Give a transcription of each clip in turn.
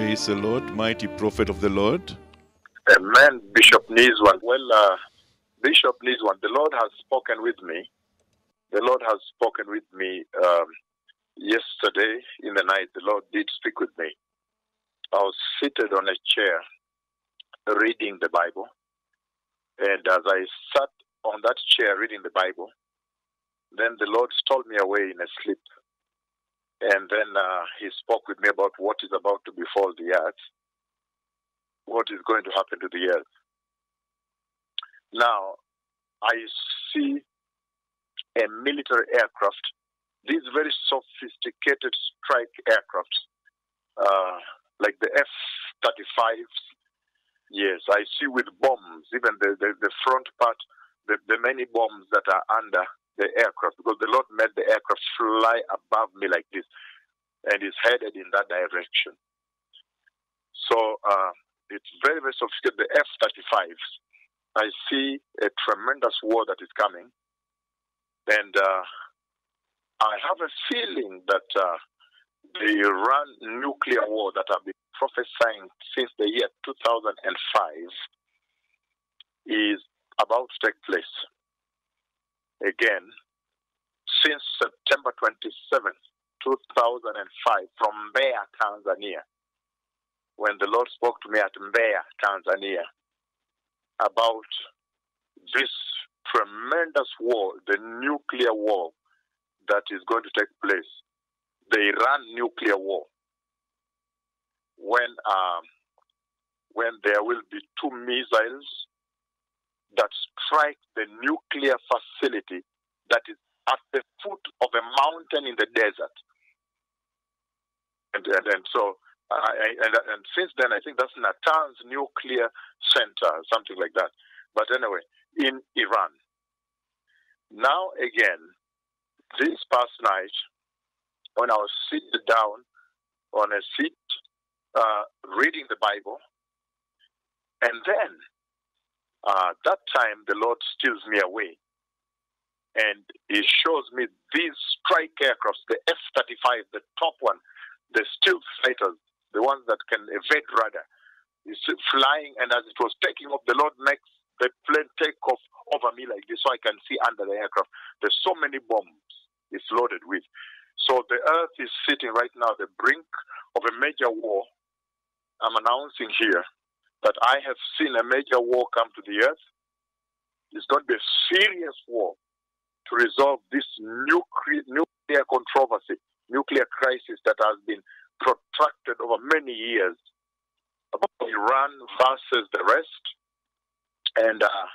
Praise the Lord, mighty prophet of the Lord. Amen, Bishop Niswan. Well, uh, Bishop Niswan, the Lord has spoken with me. The Lord has spoken with me um, yesterday in the night. The Lord did speak with me. I was seated on a chair reading the Bible. And as I sat on that chair reading the Bible, then the Lord stole me away in a sleep. And then uh, he spoke with me about what is about to befall the earth, what is going to happen to the earth. Now, I see a military aircraft, these very sophisticated strike aircraft, uh, like the F 35s. Yes, I see with bombs, even the, the, the front part, the, the many bombs that are under the aircraft because the Lord made the aircraft fly above me like this and is headed in that direction. So uh, it's very, very sophisticated. The F 35s, I see a tremendous war that is coming. And uh, I have a feeling that uh, the Iran nuclear war that I've been prophesying since the year 2005 is about to take place again since September 27, 2005, from Mbeya, Tanzania, when the Lord spoke to me at Mbeya, Tanzania, about this tremendous war, the nuclear war that is going to take place, the Iran nuclear war, when um, when there will be two missiles that strike the nuclear facility that is at the foot of a mountain in the desert. And, and, and so, I, and, and since then, I think that's Natanz Nuclear Center, something like that. But anyway, in Iran. Now, again, this past night, when I was sitting down on a seat uh, reading the Bible, and then uh, that time the Lord steals me away and he shows me these strike aircrafts, the F 35, the top one, the stealth fighters, the ones that can evade radar. He's flying, and as it was taking off, the Lord makes the plane take off over me like this so I can see under the aircraft. There's so many bombs it's loaded with. So the earth is sitting right now at the brink of a major war. I'm announcing here that I have seen a major war come to the earth. It's going to be a serious war to resolve this nuclear, nuclear controversy, nuclear crisis that has been protracted over many years about Iran versus the rest. And uh,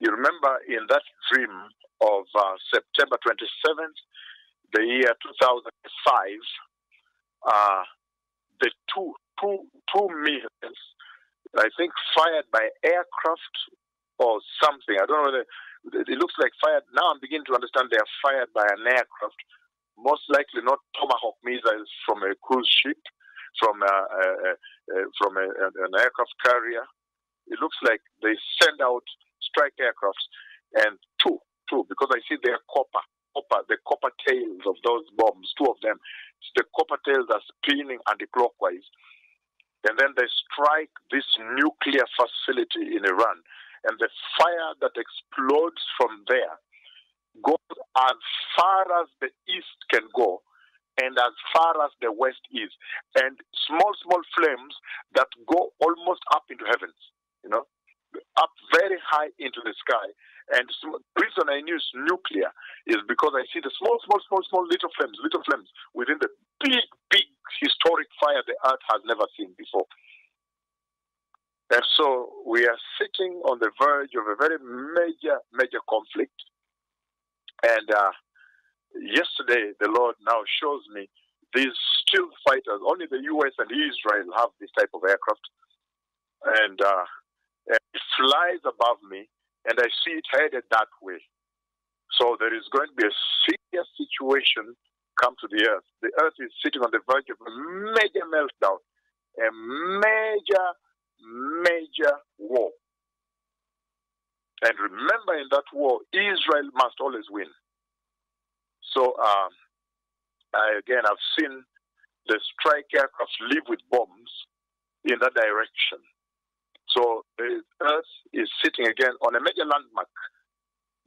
you remember in that dream of uh, September 27th, the year 2005, uh, the two, two, two missiles, I think fired by aircraft or something. I don't know whether it looks like fired. Now I'm beginning to understand they are fired by an aircraft, most likely not Tomahawk missiles from a cruise ship, from uh, uh, uh, a, a, a, from an aircraft carrier. It looks like they send out strike aircrafts and two, two, because I see their copper, copper, the copper tails of those bombs, two of them. The copper tails are spinning anti-clockwise, and then they strike this nuclear facility in Iran. And the fire that explodes from there goes as far as the east can go and as far as the west is. And small small flames that go almost up into heavens you know up very high into the sky. And the reason i use nuclear is because i see the small small small small little flames little flames within the has never seen before and so we are sitting on the verge of a very major, major conflict. And uh, yesterday, the Lord now shows me these stealth fighters. Only the U.S. and Israel have this type of aircraft. And, uh, and it flies above me, and I see it headed that way. So there is going to be a serious situation come to the earth. The earth is sitting on the verge of a major meltdown, a major major war. And remember, in that war, Israel must always win. So, um, I, again, I've seen the strike aircraft live with bombs in that direction. So the Earth is sitting again on a major landmark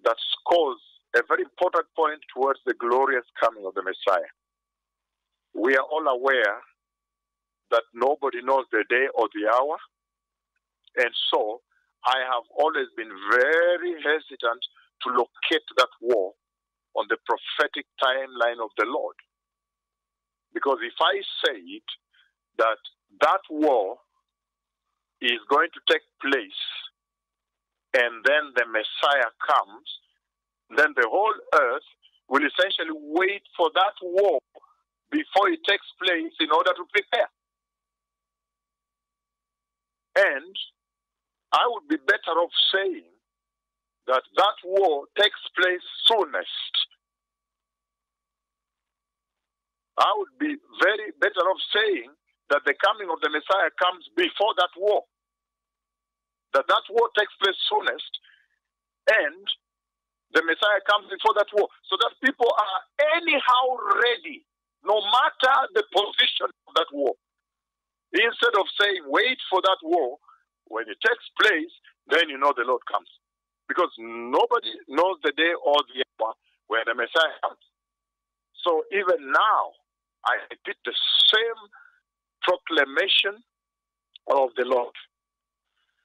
that scores a very important point towards the glorious coming of the Messiah. We are all aware that nobody knows the day or the hour, and so I have always been very hesitant to locate that war on the prophetic timeline of the Lord. Because if I said that that war is going to take place and then the Messiah comes, then the whole earth will essentially wait for that war before it takes place in order to prepare. And I would be better off saying that that war takes place soonest. I would be very better off saying that the coming of the Messiah comes before that war. That that war takes place soonest and the Messiah comes before that war. So that people are anyhow ready, no matter the position of that war. Instead of saying, wait for that war, when it takes place, then you know the Lord comes. Because nobody knows the day or the hour when the Messiah comes. So even now, I did the same proclamation of the Lord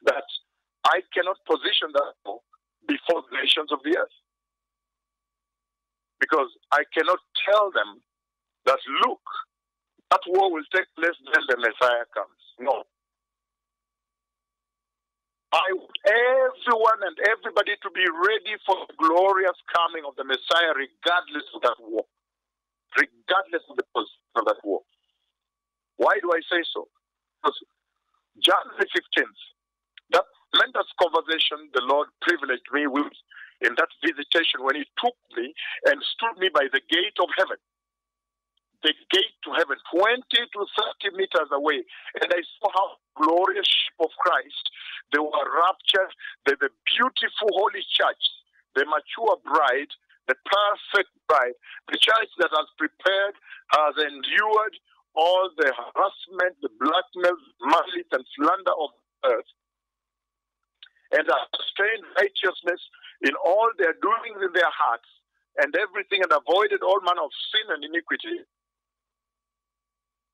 that I cannot position that before the nations of the earth. Because I cannot tell them that, look, that war will take place when the Messiah comes. No. I want everyone and everybody to be ready for the glorious coming of the Messiah, regardless of that war, regardless of the position of that war. Why do I say so? Because January 15th, that tremendous conversation the Lord privileged me with in that visitation when He took me and stood me by the gate of heaven the gate to heaven, 20 to 30 meters away. And I saw how glorious of Christ. They were raptured. The, the beautiful holy church, the mature bride, the perfect bride, the church that has prepared, has endured all the harassment, the blackmail, malice, and slander of earth, and has sustained righteousness in all their doings in their hearts, and everything, and avoided all manner of sin and iniquity.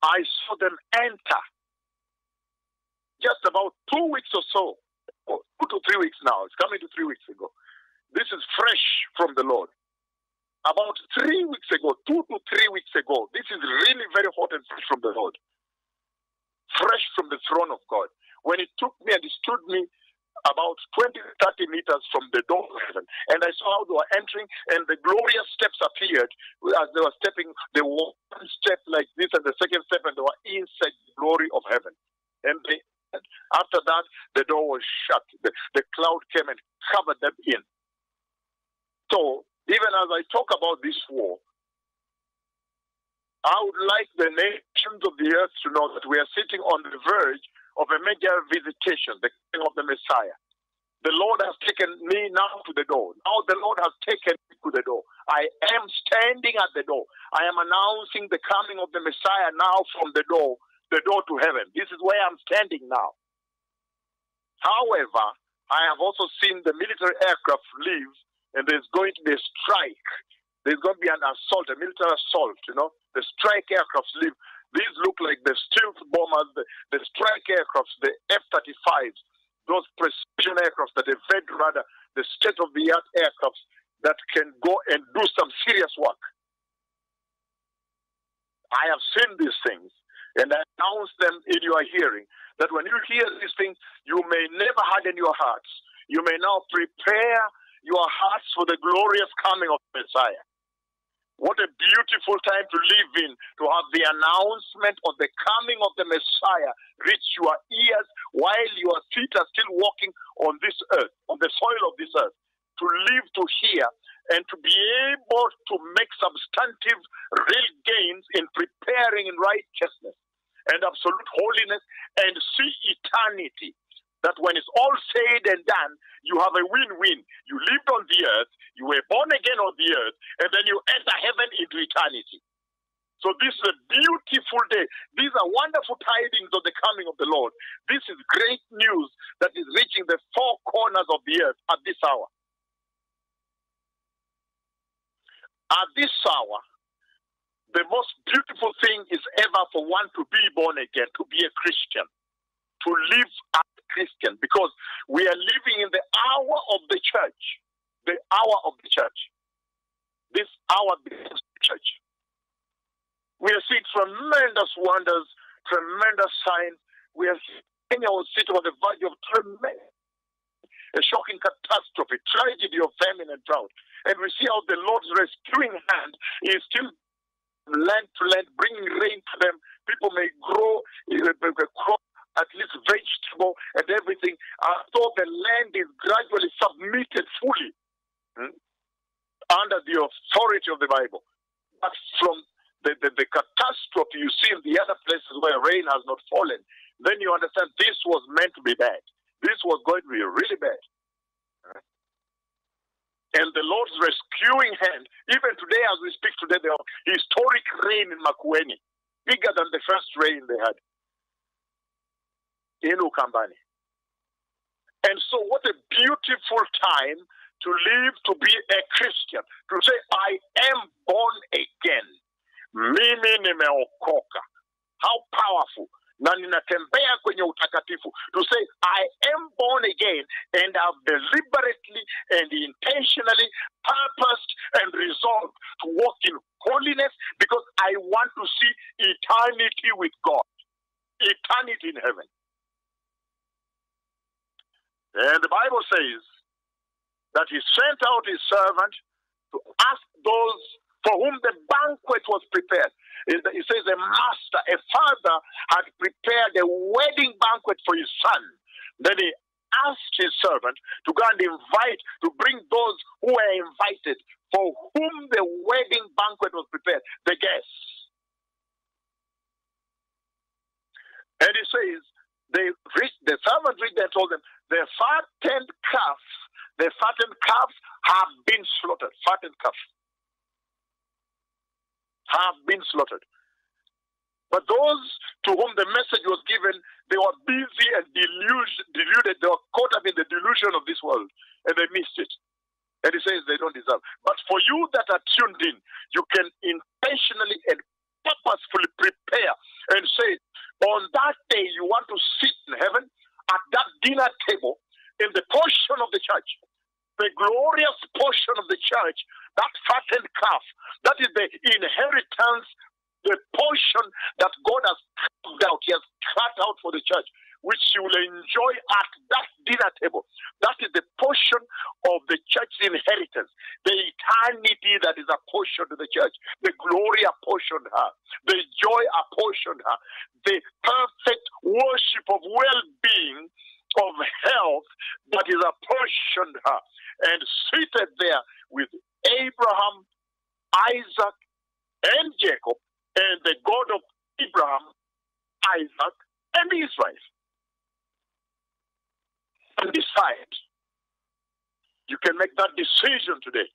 I saw them enter just about two weeks or so, or two to three weeks now. It's coming to three weeks ago. This is fresh from the Lord. About three weeks ago, two to three weeks ago, this is really very hot and fresh from the Lord. Fresh from the throne of God. When He took me and He stood me about 20, 30 meters from the door of heaven. And I saw how they were entering, and the glorious steps appeared as they were stepping. They were one step like this, and the second step, and they were inside the glory of heaven. And they, after that, the door was shut. The, the cloud came and covered them in. So, even as I talk about this war, I would like the nations of the earth to know that we are sitting on the verge of a major visitation, the coming of the Messiah. The Lord has taken me now to the door. Now the Lord has taken me to the door. I am standing at the door. I am announcing the coming of the Messiah now from the door, the door to heaven. This is where I'm standing now. However, I have also seen the military aircraft leave, and there's going to be a strike. There's going to be an assault, a military assault, you know. The strike aircrafts leave. These look like the stealth bombers, the, the strike aircrafts, the F 35s, those precision aircrafts that have radar, the state of the art aircrafts that can go and do some serious work. I have seen these things and I announce them in your hearing that when you hear these things, you may never harden your hearts. You may now prepare your hearts for the glorious coming of Messiah. What a beautiful time to live in, to have the announcement of the coming of the Messiah reach your ears while your feet are still walking on this earth, on the soil of this earth. To live to hear and to be able to make substantive real gains in preparing in righteousness and absolute holiness and see eternity that when it's all said and done, you have a win win. You lived on the earth, you were born again on the earth, and then you enter heaven into eternity. So this is a beautiful day. These are wonderful tidings of the coming of the Lord. This is great news that is reaching the four corners of the earth at this hour. At this hour, the most beautiful thing is ever for one to be born again, to be a Christian, to live Christian, because we are living in the hour of the church. The hour of the church. This hour belongs church. We are seeing tremendous wonders, tremendous signs. We are seeing our city on the verge of tremendous, a shocking catastrophe, tragedy of famine and drought. And we see how the Lord's rescuing hand is still land to land, bringing rain to them. People may grow at least vegetable and everything. Uh, so the land is gradually submitted fully hmm, under the authority of the Bible. But from the, the, the catastrophe you see in the other places where rain has not fallen, then you understand this was meant to be bad. This was going to be really bad. And the Lord's rescuing hand, even today as we speak today, the historic rain in Makueni, bigger than the first rain they had in Ukambani. And so, what a beautiful time to live to be a Christian, to say, I am born again. mimi nimeokoka how powerful na ninatembea kwenye utakatifu to say i am born again and have deliberately and intentionally purposed and resolved to walk in holiness because i want to see eternity with god eternity in heaven and the bible says that he sent out his servant to ask those for whom the banquet was prepared. He says a master, a father had prepared a wedding banquet for his son. Then he asked his servant to go and invite, to bring those who were invited, for whom the wedding banquet was prepared, the guests. And he says, they reached, the servant reached and told them, the fattened calves, the fattened calves have been slaughtered, fattened calves have been slaughtered. But those to whom the message was given, they were busy and deluded, deluded. They were caught up in the delusion of this world and they missed it. And he says they don't deserve. But for you that are tuned in, you can intentionally and purposefully prepare and say, on that day you want to sit in heaven at that dinner table in the portion of the church, the glorious portion of the church that fattened calf, that is the inheritance, the portion that God has cut out, He has cut out for the church, which you will enjoy at that dinner table. That is the portion of the church's inheritance, the eternity that is apportioned to the church, the glory apportioned her, the joy apportioned her, the perfect worship of well being of health that is apportioned her. And seated there with Abraham, Isaac, and Jacob, and the God of Abraham, Isaac, and Israel. Decide. You can make that decision today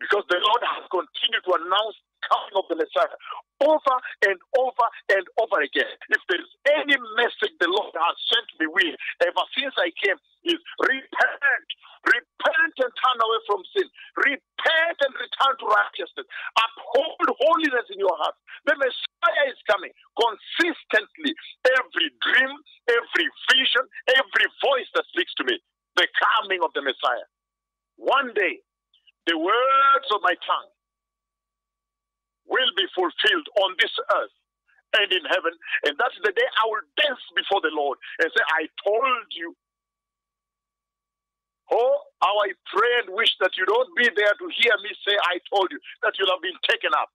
because the Lord has continued to announce coming of the Messiah over and over and over again. If there is any message the Lord has sent me with ever since I came, is repent, repent and turn away from sin, repent and return to righteousness, uphold holiness in your heart. The Messiah is coming consistently. Every dream, every vision, every voice that speaks to me, the coming of the Messiah. One day, the words of my tongue will be fulfilled on this earth and in heaven. And that's the day I will dance before the Lord and say, I told you. Oh, how I pray and wish that you don't be there to hear me say, I told you, that you'll have been taken up.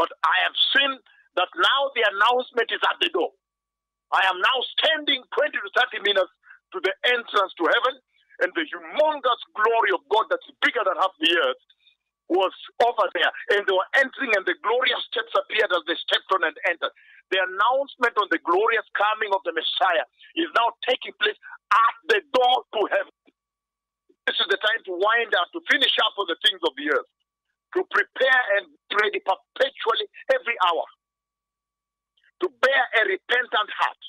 But I have seen that now the announcement is at the door. I am now standing 20 to 30 minutes to the entrance to heaven, and the humongous glory of God that's bigger than half the earth was over there, and they were entering, and the glorious steps appeared as they stepped on and entered. The announcement on the glorious coming of the Messiah is now taking place at the door to heaven. This is the time to wind up, to finish up on the things of the earth. to prepare and ready perpetually every hour, to bear a repentant heart.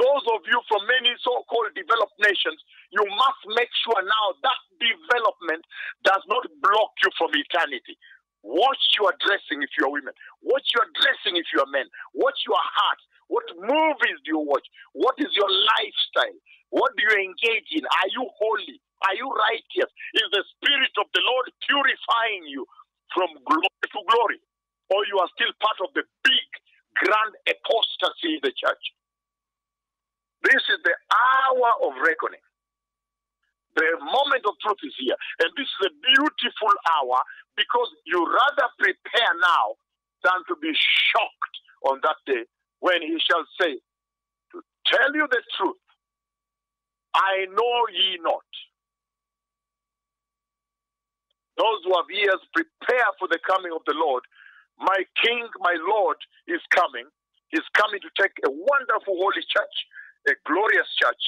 Those of you from many so called developed nations, you must make sure now that development does not block you from eternity. Watch your dressing if you're women. Watch your dressing if you're men. Watch your heart. What movies do you watch? What is your lifestyle? What do you engage in? Are you holy? Are you righteous? Is the Spirit of the Lord purifying you from glory to glory? Or you are still part of the big, grand apostasy in the church? This is the hour of reckoning. The moment of truth is here. And this is a beautiful hour because you rather prepare now than to be shocked on that day when he shall say, To tell you the truth, I know ye not. Those who have ears, prepare for the coming of the Lord. My King, my Lord is coming. He's coming to take a wonderful holy church, a glorious church,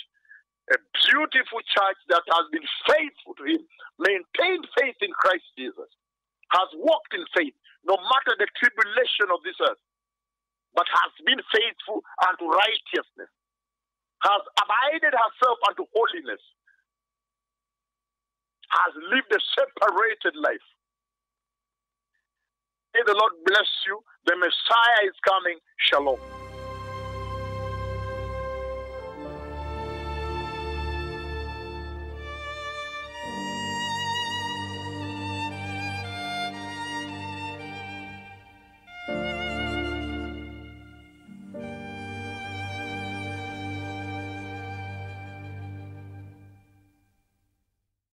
a beautiful church that has been faithful to Him, maintained faith in Christ Jesus, has walked in faith no matter the tribulation of this earth, but has been faithful unto righteousness, has abided herself unto holiness, has lived a separated life. May the Lord bless you. The Messiah is coming. Shalom.